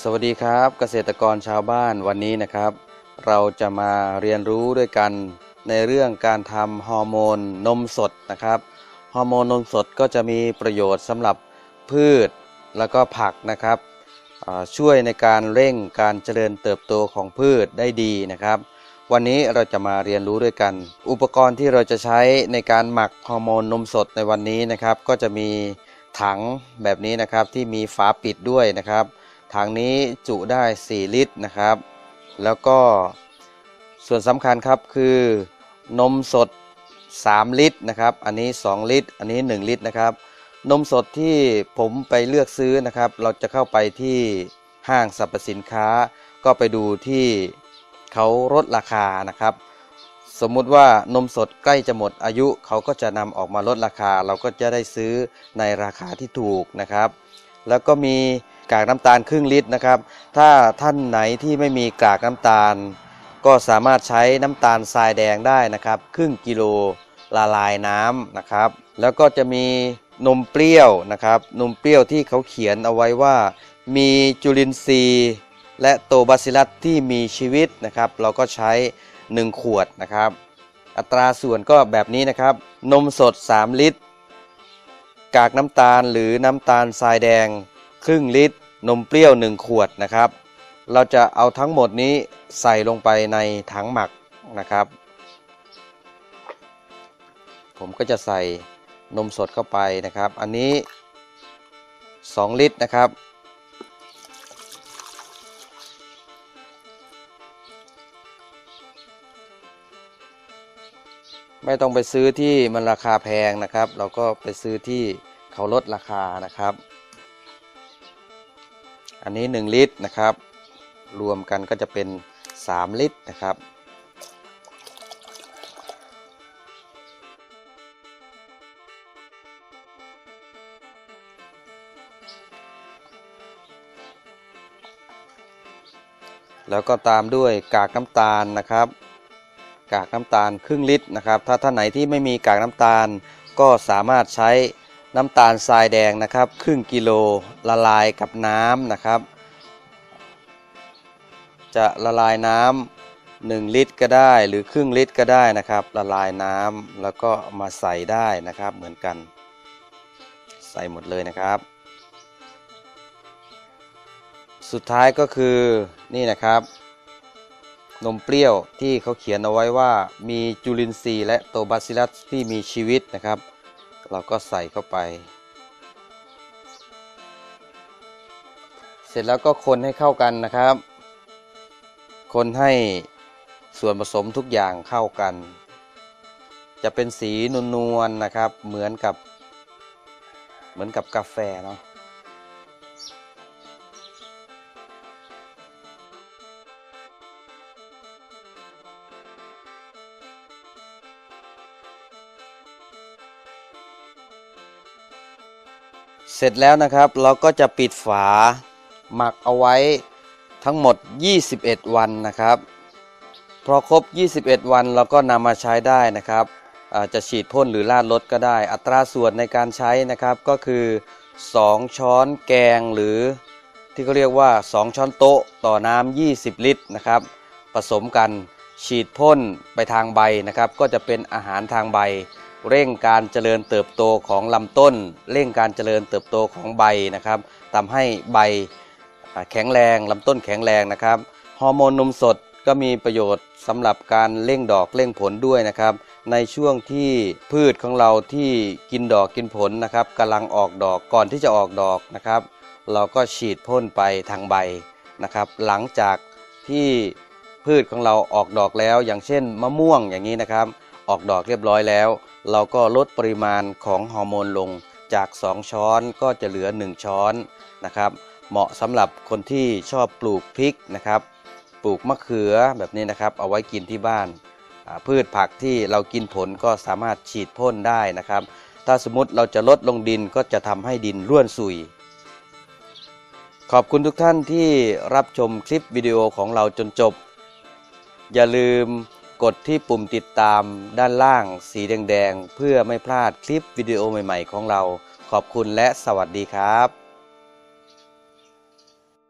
สวัสดีครับเกษตรกรชาวบ้านวันนี้นะครับ เราจะมาเรียนรู้ด้วยกันในเรื่องการทำฮอร์โมนนมสดนะครับฮอร์โมนนมสดก็จะมีประโยชน์สำหรับพืชแล้วก็ผักนะครับช่วยในการเร่งการเจริญเติบโตของพืชได้ดีนะครับ วันนี้เราจะมาเรียนรู้ด้วยกัน อุปกรณ์ที่เราจะใช้ในการหมักฮอร์โมนนมสดในวันนี้นะครับ ก็จะมีถังแบบนี้นะครับที่มีฝาปิดด้วยนะครับ ถังนี้จุได้ 4 ลิตรนะครับ แล้วก็ส่วนสำคัญครับคือนมสด 3 ลิตรนะครับ อันนี้ 2 ลิตร อันนี้ 1 ลิตรนะครับ นมสดที่ผมไปเลือกซื้อนะครับ เราจะเข้าไปที่ห้างสรรพสินค้า ก็ไปดูที่เขาลดราคานะครับ สมมุติว่านมสดใกล้จะหมดอายุเขาก็จะนำออกมาลดราคา เราก็จะได้ซื้อในราคาที่ถูกนะครับ แล้วก็มี กากน้ำตาลครึ่งลิตรนะครับ ถ้าท่านไหนที่ไม่มีกากน้ำตาล ก็สามารถใช้น้ำตาลทรายแดงได้นะครับ ครึ่งกิโลละลายน้ำนะครับ แล้วก็จะมีนมเปรี้ยวนะครับ นมเปรี้ยวที่เขาเขียนเอาไว้ว่า มีจุลินทรีย์ และโตบาซิลัสที่มีชีวิตนะครับ เราก็ใช้ 1 ขวดนะครับ อัตราส่วนก็แบบนี้นะครับ นมสด 3 ลิตร กากน้ำตาลหรือน้ำตาลทรายแดง ครึ่งลิตร นมเปรี้ยว 1 ขวดนะครับ เราจะเอาทั้งหมดนี้ใส่ลงไปในถังหมักนะครับ ผมก็จะใส่นมสดเข้าไปนะครับ อันนี้ 2 ลิตรนะครับ ไม่ต้องไปซื้อที่มันราคาแพงนะครับ เราก็ไปซื้อที่เขาลดราคานะครับ อันนี้ 1 ลิตรนะครับ รวมกันก็จะเป็น 3 ลิตรนะครับ แล้วก็ตามด้วยกากน้ำตาลนะครับ กากน้ำตาลครึ่งลิตรนะครับ ถ้าท่านไหนที่ไม่มีกากน้ำตาลก็สามารถใช้ น้ำตาลทรายแดงนะครับ ครึ่งกิโลละลายกับน้ำนะครับ จะละลายน้ำ1ลิตรก็ได้หรือครึ่งลิตรก็ได้นะครับ ละลายน้ำแล้วก็มาใส่ได้นะครับเหมือนกัน ใส่หมดเลยนะครับ สุดท้ายก็คือนี่นะครับนมเปรี้ยวที่เขาเขียนเอาไว้ว่ามีจุลินทรีย์และโตบาซิลัสที่มีชีวิตนะครับ เราก็ใส่เข้าไป เสร็จแล้วก็คนให้เข้ากันนะครับ คนให้ส่วนผสมทุกอย่างเข้ากัน จะเป็นสีนวลๆนะครับ เหมือนกับ เหมือนกับกาแฟเนาะ เสร็จแล้วนะครับเราก็จะปิดฝาหมักเอาไว้ทั้งหมด 21 วันนะครับ พอครบ 21 วันเราก็นำมาใช้ได้นะครับจจะฉีดพ่นหรือราดรถก็ได้ อัตราส่วนในการใช้นะครับก็คือ 2 ช้อนแกงหรือที่เขาเรียกว่า 2 ช้อนโต๊ะต่อน้ำ 20 ลิตรนะครับ ผสมกันฉีดพ่นไปทางใบนะครับ ก็จะเป็นอาหารทางใบ เร่งการเจริญเติบโตของลำต้น เร่งการเจริญเติบโตของใบนะครับทำให้ใบแข็งแรงลำต้นแข็งแรงนะครับฮอร์โมนนมสดก็มีประโยชน์สำหรับการเร่งดอกเร่งผลด้วยนะครับ ในช่วงที่พืชของเราที่กินดอกกินผลนะครับกำลังออกดอกก่อนที่จะออกดอกนะครับ เราก็ฉีดพ่นไปทางใบนะครับ หลังจากที่พืชของเราออกดอกแล้ว อย่างเช่นมะม่วงอย่างนี้นะครับ ออกดอกเรียบร้อยแล้ว เราก็ลดปริมาณของฮอร์โมนลงจาก 2 ช้อนก็จะเหลือ 1 ช้อนนะครับ เหมาะสำหรับคนที่ชอบปลูกพริกนะครับ ปลูกมะเขือแบบนี้นะครับ เอาไว้กินที่บ้าน พืชผักที่เรากินผลก็สามารถฉีดพ่นได้นะครับ ถ้าสมมติเราจะลดลงดินก็จะทำให้ดินร่วนสุย ขอบคุณทุกท่านที่รับชมคลิปวิดีโอของเราจนจบ อย่าลืม กดที่ปุ่มติดตามด้านล่างสีแดงๆ เพื่อไม่พลาดคลิปวิดีโอใหม่ๆของเรา ขอบคุณและสวัสดีครับ